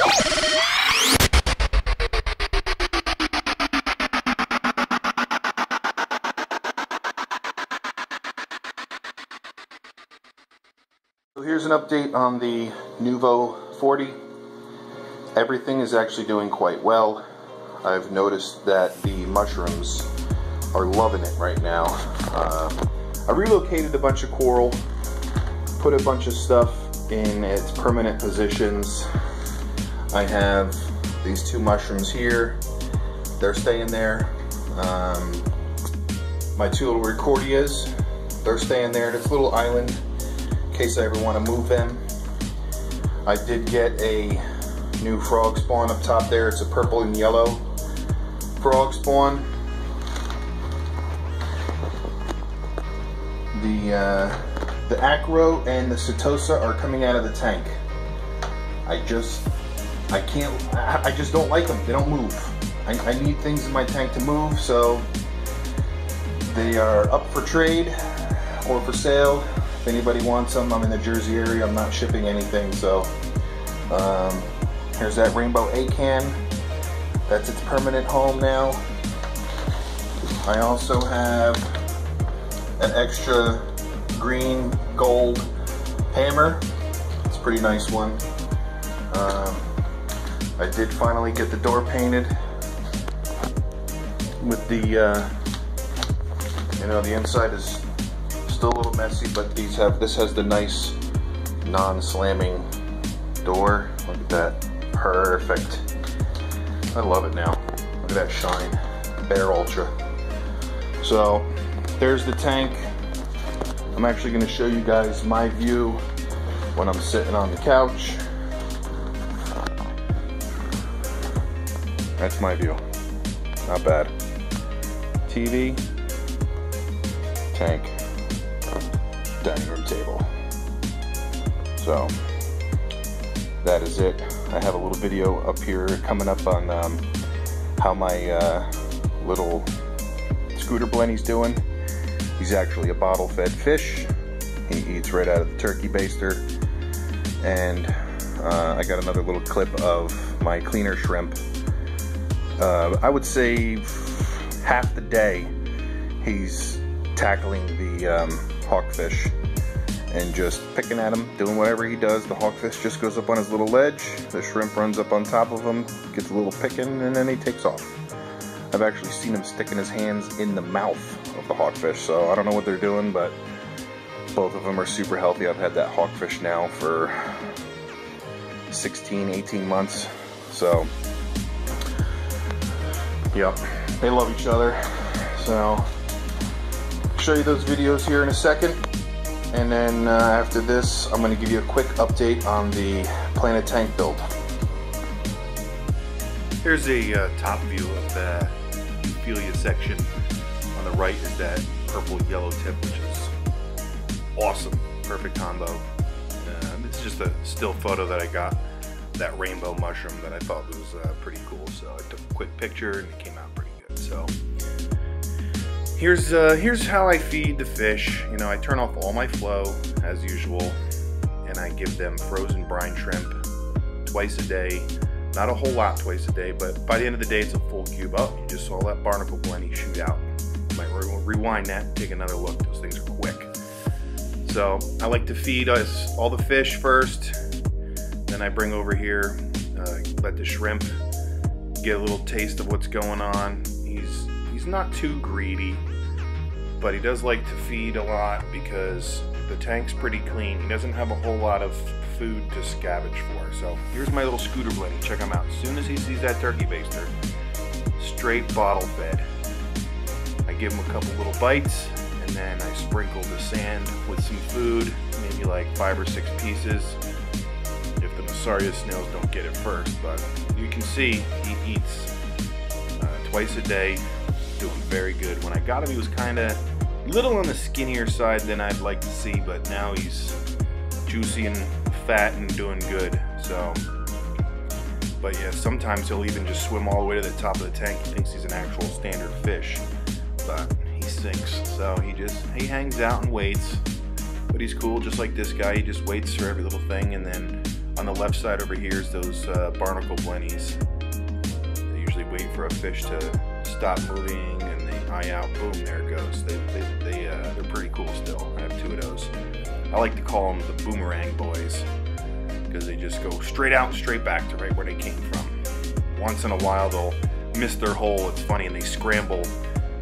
So here's an update on the Nuvo 40. Everything is actually doing quite well. I've noticed that the mushrooms are loving it right now. Uh, I relocated a bunch of coral, put a bunch of stuff in its permanent positions. I have these two mushrooms here. They're staying there. Um, my two little Ricordeas, they're staying there. This little island in case I ever want to move them. I did get a new frog spawn up top there. It's a purple and yellow frog spawn. The uh, the Acro and the Setosa are coming out of the tank. I just I can't I, just don't like them. They don't move. I, I need things in my tank to move, so they are up for trade or for sale. If anybody wants them, I'm in the Jersey area. I'm not shipping anything, so um, here's that rainbow A-Can. That's its permanent home now. I also have an extra green gold hammer. It's a pretty nice one. Um, I did finally get the door painted with the, uh, you know, the inside is still a little messy, but these have, this has the nice non-slamming door. Look at that, perfect. I love it now. Look at that shine, Behr Ultra. So, there's the tank. I'm actually gonna show you guys my view when I'm sitting on the couch. That's my view, not bad. TV, tank, dining room table. So that is it. I have a little video up here coming up on um, how my uh, little scooter Blenny's doing. He's actually a bottle fed fish. He eats right out of the turkey baster. And uh, I got another little clip of my cleaner shrimp. Uh, I would say half the day he's tackling the um, hawkfish and just picking at him, doing whatever he does. The hawkfish just goes up on his little ledge, the shrimp runs up on top of him, gets a little picking, and then he takes off. I've actually seen him sticking his hands in the mouth of the hawkfish, so I don't know what they're doing, but both of them are super healthy. I've had that hawkfish now for 16, 18 months, so yep, they love each other. So, show you those videos here in a second. And then uh, after this, I'm going to give you a quick update on the Planted Tank build. Here's a uh, top view of the Euphyllia section. On the right is that purple yellow tip, which is awesome. Perfect combo. Uh, this is just a still photo that I got. That rainbow mushroom that I thought was uh, pretty cool. So I took a quick picture and it came out pretty good. So here's uh, here's how I feed the fish. You know, I turn off all my flow as usual, and I give them frozen brine shrimp twice a day. Not a whole lot twice a day, but by the end of the day, it's a full cube. Oh, you just saw that barnacle blenny shoot out. Might re rewind that and take another look. Those things are quick. So I like to feed us all the fish first. Then I bring over here, uh, let the shrimp get a little taste of what's going on. He's he's not too greedy, but he does like to feed a lot because the tank's pretty clean. He doesn't have a whole lot of food to scavenge for. So here's my little scooter blenny. Check him out. As soon as he sees that turkey baster, straight bottle fed. I give him a couple little bites and then I sprinkle the sand with some food, maybe like five or six pieces. If the snails don't get it first, but you can see he eats uh, twice a day, doing very good. When I got him, he was kind of a little on the skinnier side than I'd like to see, but now he's juicy and fat and doing good. So, but yeah, sometimes he'll even just swim all the way to the top of the tank. He thinks he's an actual standard fish, but he sinks. So he just he hangs out and waits. But he's cool, just like this guy. He just waits for every little thing, and then On the left side over here is those uh, barnacle blennies. They usually wait for a fish to stop moving and they eye out, boom, there it goes. They, they, they, uh, they're pretty cool still. I have two of those. I like to call them the boomerang boys because they just go straight out straight back to right where they came from. Once in a while they'll miss their hole, it's funny, and they scramble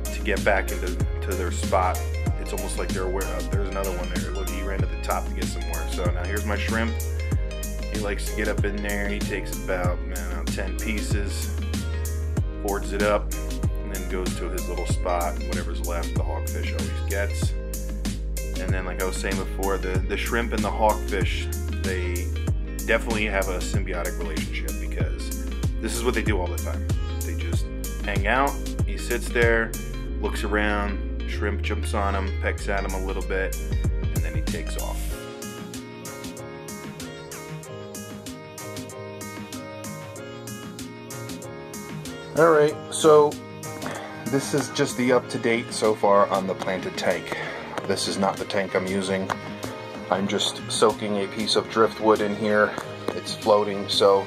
to get back into to their spot. It's almost like they're aware of. There's another one there. Look, he ran to the top to get some more. So now here's my shrimp. He likes to get up in there. He takes about, man, 10 pieces, boards it up, and then goes to his little spot. Whatever's left, the hawkfish always gets. And then, like I was saying before, the, the shrimp and the hawkfish, they definitely have a symbiotic relationship because this is what they do all the time. They just hang out, he sits there, looks around, shrimp jumps on him, pecks at him a little bit, and then he takes off. All right, so this is just the up-to-date so far on the planted tank. This is not the tank I'm using. I'm just soaking a piece of driftwood in here. It's floating, so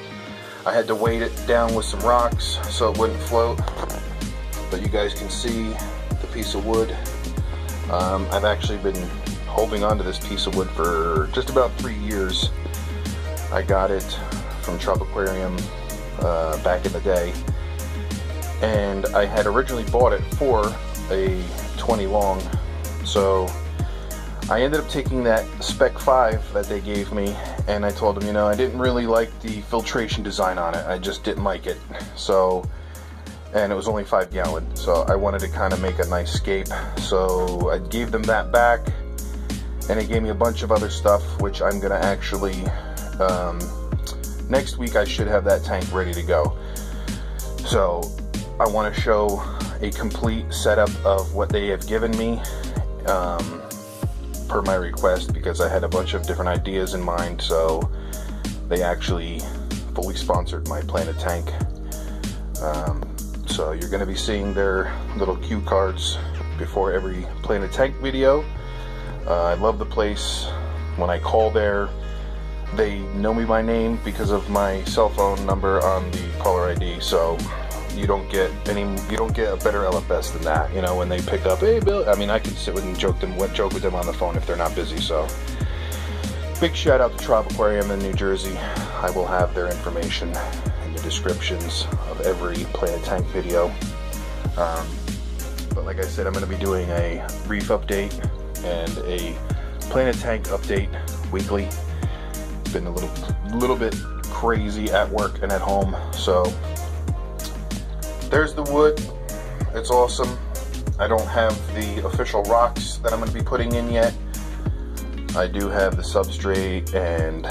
I had to weight it down with some rocks so it wouldn't float. But you guys can see the piece of wood. Um, I've actually been holding on to this piece of wood for just about three years. I got it from Tropiquarium uh, back in the day and I had originally bought it for a 20 long. So I ended up taking that spec 5 that they gave me and I told them you know I didn't really like the filtration design on it. I just didn't like it. So and it was only 5 gallon so I wanted to kind of make a nice scape. So I gave them that back and it gave me a bunch of other stuff which I'm gonna actually um, next week I should have that tank ready to go. So I want to show a complete setup of what they have given me um, per my request because I had a bunch of different ideas in mind so they actually fully sponsored my Planted tank. Um, so you're going to be seeing their little cue cards before every Planted tank video. Uh, I love the place. When I call there they know me by name because of my cell phone number on the caller ID so you don't get any you don't get a better LFS than that. You know, when they pick up, hey Bill. I mean, I can sit with and joke them, joke with them on the phone if they're not busy. So, big shout out to Trop Aquarium in New Jersey. I will have their information in the descriptions of every Planted Tank video. Um, but like I said, I'm going to be doing a reef update and a Planted Tank update weekly. Been a little little bit crazy at work and at home, so there's the wood. It's awesome. I don't have the official rocks that I'm going to be putting in yet. I do have the substrate and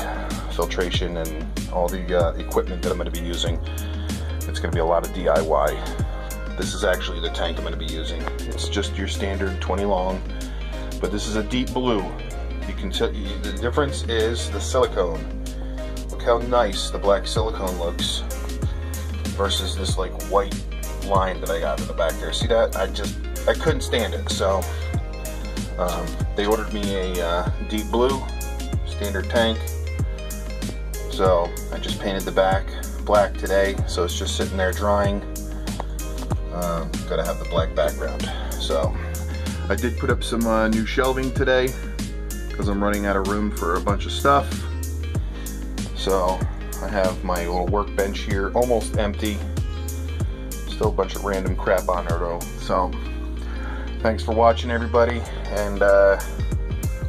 filtration and all the uh, equipment that I'm going to be using. It's going to be a lot of DIY. This is actually the tank I'm going to be using. It's just your standard 20 long, but this is a deep blue. You can tell the difference is the silicone. Look how nice the black silicone looks versus this like white line that I got in the back there. See that? I just, I couldn't stand it. So um, they ordered me a uh, deep blue standard tank. So I just painted the back black today. So it's just sitting there drying. Um, gotta have the black background. So I did put up some uh, new shelving today because I'm running out of room for a bunch of stuff. So I have my little workbench here almost empty a bunch of random crap on there though. So, thanks for watching everybody, and uh,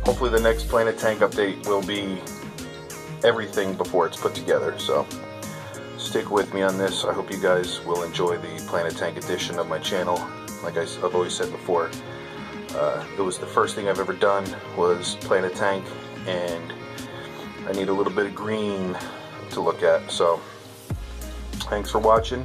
hopefully the next Planted Tank update will be everything before it's put together. So, stick with me on this. I hope you guys will enjoy the Planted Tank edition of my channel. Like I've always said before, uh, it was the first thing I've ever done was Planted Tank, and I need a little bit of green to look at. So, thanks for watching